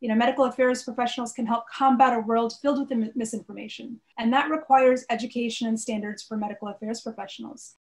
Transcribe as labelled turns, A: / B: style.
A: you know, medical affairs professionals can help combat a world filled with misinformation. And that requires education and standards for medical affairs professionals.